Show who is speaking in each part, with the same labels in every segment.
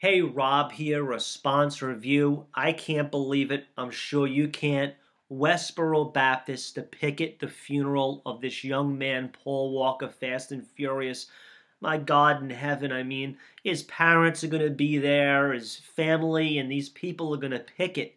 Speaker 1: Hey, Robb here, response review. I can't believe it. I'm sure you can't. Westboro Baptist to picket the funeral of this young man, Paul Walker, Fast and Furious. My God in heaven, I mean, his parents are going to be there, his family, and these people are going to picket.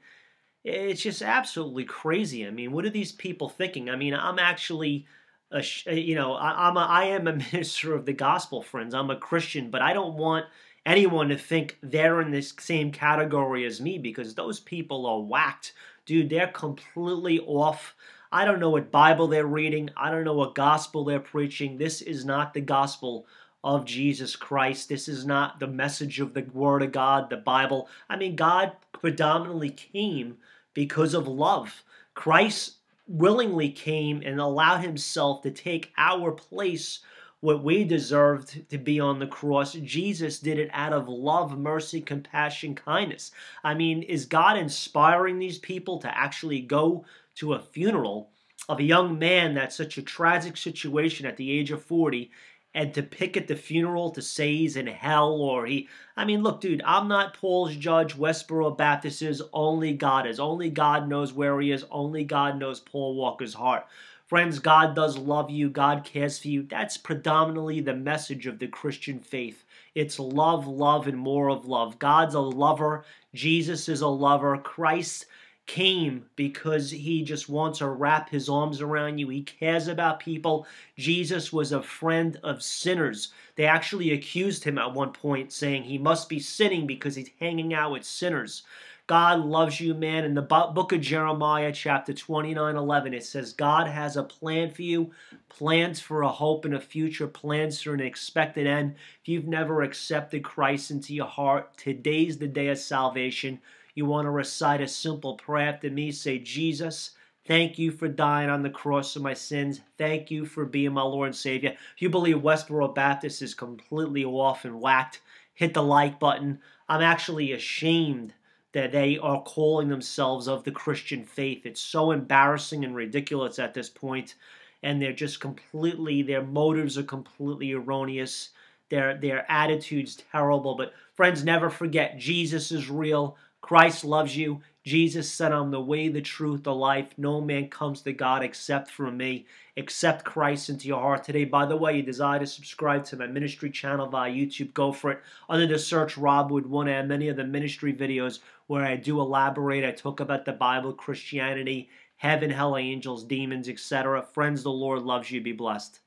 Speaker 1: It's just absolutely crazy. I mean, what are these people thinking? I mean, I'm actually. A, you know, I, I'm a, I am a minister of the gospel, friends. I'm a Christian, but I don't want anyone to think they're in this same category as me because those people are whacked. Dude, they're completely off. I don't know what Bible they're reading. I don't know what gospel they're preaching. This is not the gospel of Jesus Christ. This is not the message of the Word of God, the Bible. I mean, God predominantly came because of love. Christ willingly came and allowed himself to take our place what we deserved to be on the cross. Jesus did it out of love, mercy, compassion, kindness. I mean, is God inspiring these people to actually go to a funeral of a young man that's such a tragic situation at the age of 40 and to pick at the funeral to say he's in hell or he I mean look dude I'm not Paul's judge Westboro Baptist is only God is only God knows where he is only God knows Paul Walker's heart Friends, God does love you. God cares for you. That's predominantly the message of the Christian faith. It's love, love, and more of love. God's a lover. Jesus is a lover. Christ came because he just wants to wrap his arms around you. He cares about people. Jesus was a friend of sinners. They actually accused him at one point, saying he must be sinning because he's hanging out with sinners. God loves you, man. In the book of Jeremiah, chapter 29 11, it says, God has a plan for you, plans for a hope and a future, plans for an expected end. If you've never accepted Christ into your heart, today's the day of salvation. You want to recite a simple prayer after me. Say, Jesus, Thank you for dying on the cross of my sins. Thank you for being my Lord and Savior. If you believe Westboro Baptist is completely off and whacked, hit the like button. I'm actually ashamed that they are calling themselves of the Christian faith. It's so embarrassing and ridiculous at this point, and they're just completely their motives are completely erroneous. Their their attitudes terrible. But friends, never forget Jesus is real. Christ loves you. Jesus said, I'm the way, the truth, the life. No man comes to God except through me. Accept Christ into your heart today. By the way, you desire to subscribe to my ministry channel via YouTube, go for it. Under the search Robb Wood one and many of the ministry videos where I do elaborate. I talk about the Bible, Christianity, heaven, hell, angels, demons, etc. Friends, the Lord loves you. Be blessed.